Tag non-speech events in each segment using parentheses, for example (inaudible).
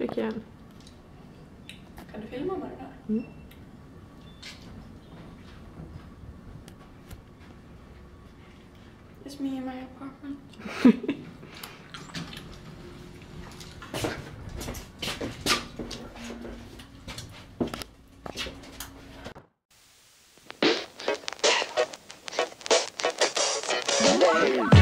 Tryck igen. Kan du filma med det där? Mm. It's me in my apartment. (laughs) Bido,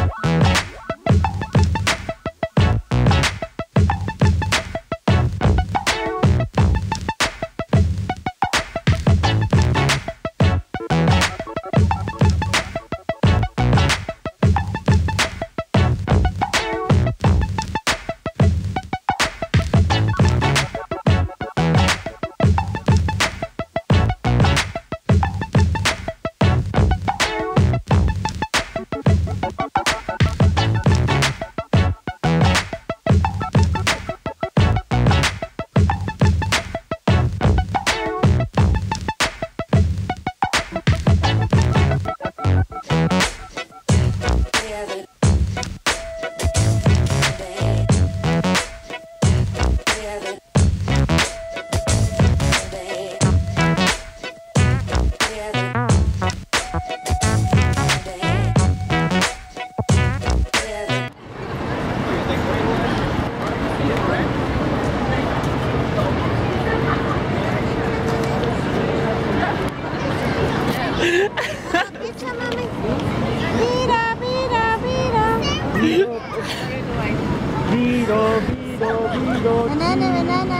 Banana, banana.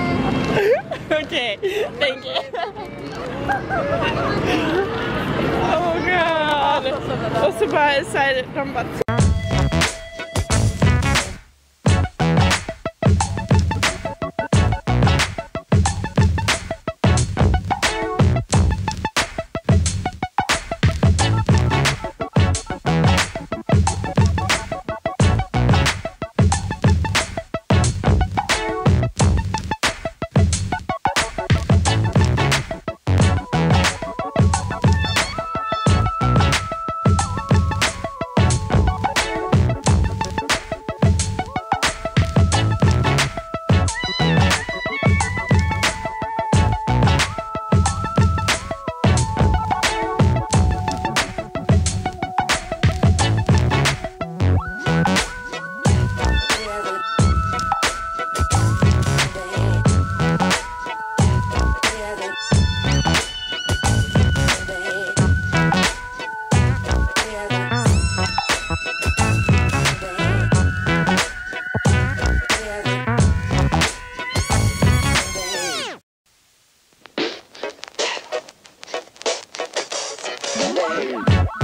(laughs) okay, thank you. (laughs) oh god. Och så bara Whoa.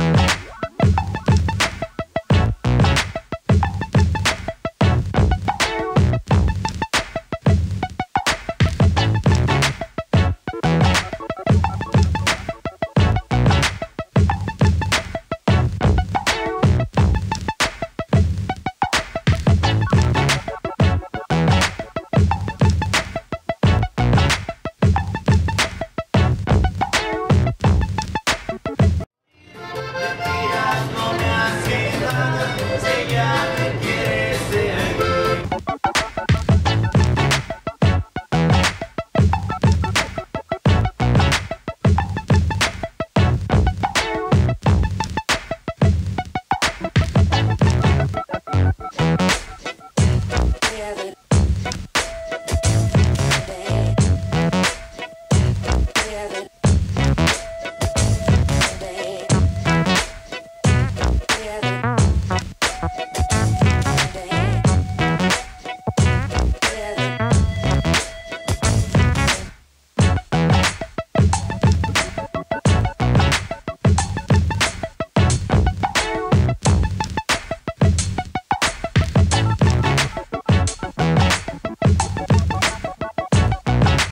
Yeah.